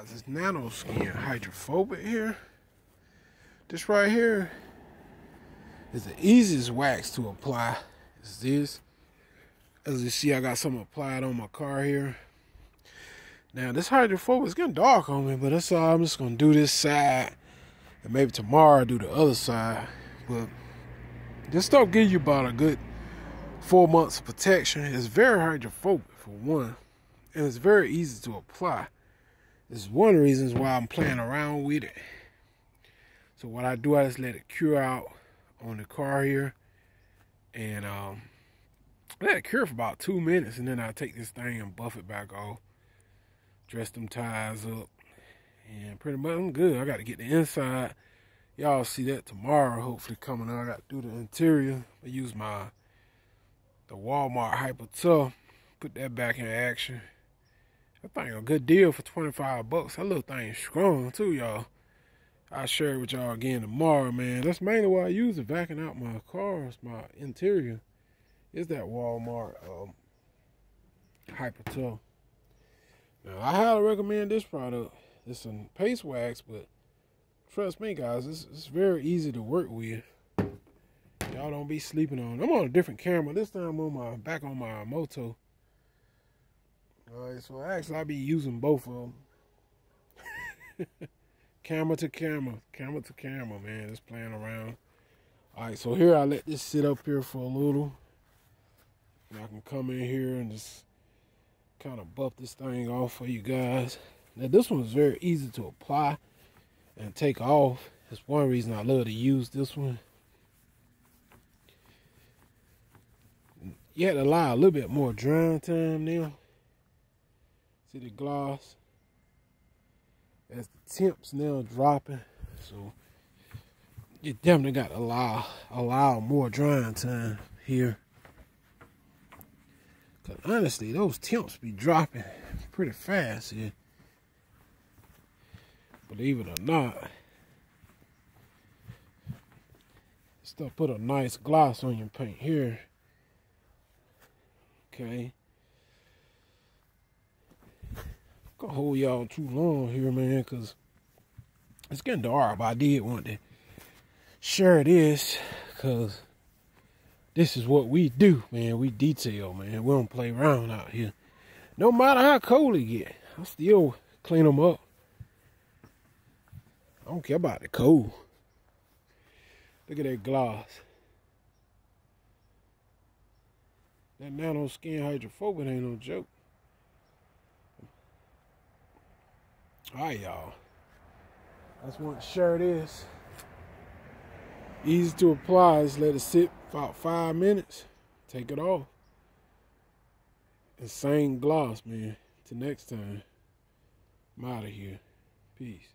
guys, it's Nanoskin hydrophobic here. This right here is the easiest wax to apply. Is this. As you see, I got some applied on my car here. Now this hydrophobic is getting dark on me, but that's all. I'm just gonna do this side, and maybe tomorrow I'll do the other side. But this stuff gives you about a good four months of protection. It's very hydrophobic for one, and it's very easy to apply. This is one of the reasons why I'm playing around with it. So what I do, I just let it cure out on the car here, and um, let it cure for about two minutes, and then I take this thing and buff it back off dress them tires up, and pretty much I'm good. I got to get the inside. Y'all see that tomorrow, hopefully coming out. I got to do the interior. I use my the Walmart Hyper Tough. Put that back in action. I think a good deal for 25 bucks. That little thing strong too, y'all. I'll share it with y'all again tomorrow, man. That's mainly why I use it backing out my cars, my interior. Is that Walmart um, Hyper Tough. Now, I highly recommend this product. It's some paste wax, but trust me, guys, it's, it's very easy to work with. Y'all don't be sleeping on. I'm on a different camera. This time I'm on my back on my moto. All right, so actually I'll be using both of them. camera to camera, camera to camera, man. Just playing around. All right, so here I let this sit up here for a little. And I can come in here and just kind of buff this thing off for you guys. Now this one is very easy to apply and take off. That's one reason I love to use this one. You had to allow a little bit more drying time now. See the gloss? As the temps now dropping. So you definitely got to allow allow more drying time here. Cause honestly, those temps be dropping pretty fast here. Believe it or not. Still put a nice gloss on your paint here. Okay. Gonna hold y'all too long here, man, cause it's getting dark. But I did want to share this, cause this is what we do, man. We detail, man. We don't play around out here. No matter how cold it get, I still clean them up. I don't care about the cold. Look at that gloss. That Nanoskin hydrophobic ain't no joke. Alright, y'all. That's what the shirt is. Easy to apply. Just let it sit about five minutes. Take it off. And same gloss, man. Till next time. I'm out of here. Peace.